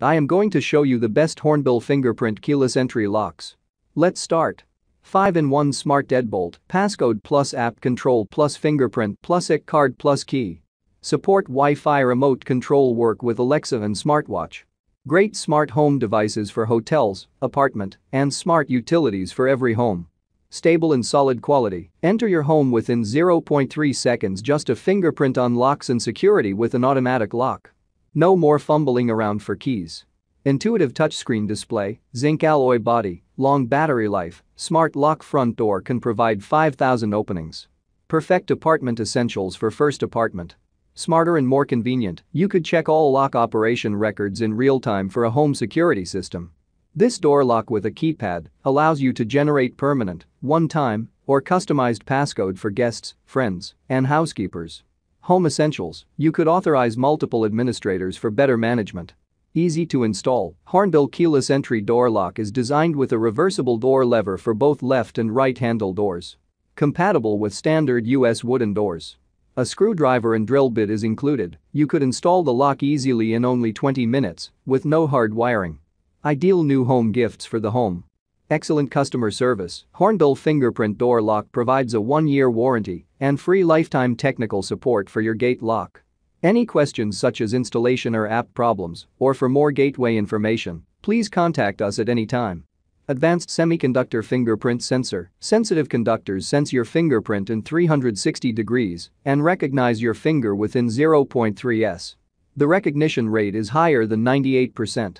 I am going to show you the best Hornbill fingerprint keyless entry locks. Let's start. 5-in-1 Smart Deadbolt, passcode plus app control plus fingerprint plus IC card plus key. Support Wi-Fi remote control work with Alexa and smartwatch. Great smart home devices for hotels, apartment, and smart utilities for every home. Stable and solid quality. Enter your home within 0.3 seconds just a fingerprint unlocks and security with an automatic lock. No more fumbling around for keys. Intuitive touchscreen display, zinc alloy body, long battery life, smart lock front door can provide 5,000 openings. Perfect apartment essentials for first apartment. Smarter and more convenient, you could check all lock operation records in real time for a home security system. This door lock with a keypad allows you to generate permanent, one-time, or customized passcode for guests, friends, and housekeepers. Home Essentials, you could authorize multiple administrators for better management. Easy to install, Hornbill keyless entry door lock is designed with a reversible door lever for both left and right handle doors. Compatible with standard US wooden doors. A screwdriver and drill bit is included, you could install the lock easily in only 20 minutes with no hard wiring. Ideal new home gifts for the home. Excellent customer service. Hornbill fingerprint door lock provides a one-year warranty and free lifetime technical support for your gate lock. Any questions such as installation or app problems, or for more gateway information, please contact us at any time. Advanced Semiconductor Fingerprint Sensor Sensitive conductors sense your fingerprint in 360 degrees and recognize your finger within 0.3 s. The recognition rate is higher than 98%.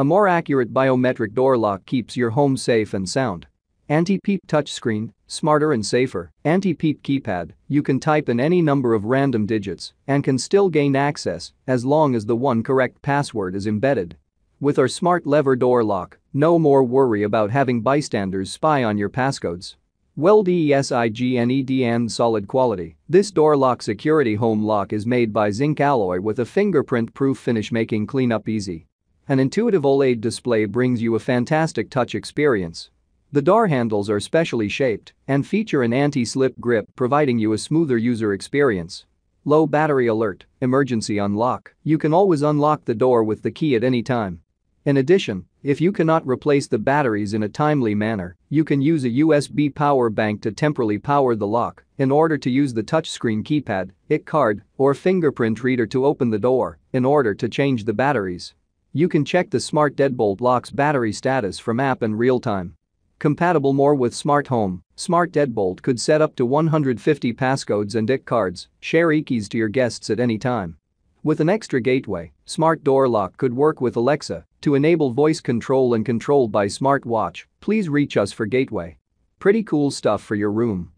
A more accurate biometric door lock keeps your home safe and sound. Anti-peep touchscreen, smarter and safer. Anti-peep keypad, you can type in any number of random digits and can still gain access as long as the one correct password is embedded. With our smart lever door lock, no more worry about having bystanders spy on your passcodes. Weld ESIGNEDN solid quality. This door lock security home lock is made by zinc alloy with a fingerprint proof finish making cleanup easy. An intuitive OLED display brings you a fantastic touch experience. The door handles are specially shaped and feature an anti-slip grip providing you a smoother user experience. Low battery alert, emergency unlock, you can always unlock the door with the key at any time. In addition, if you cannot replace the batteries in a timely manner, you can use a USB power bank to temporarily power the lock in order to use the touchscreen keypad, IC card, or fingerprint reader to open the door in order to change the batteries. You can check the Smart Deadbolt lock's battery status from app in real time. Compatible more with Smart Home, Smart Deadbolt could set up to 150 passcodes and IC cards, share e-keys to your guests at any time. With an extra gateway, Smart Door Lock could work with Alexa to enable voice control and control by smartwatch, please reach us for gateway. Pretty cool stuff for your room.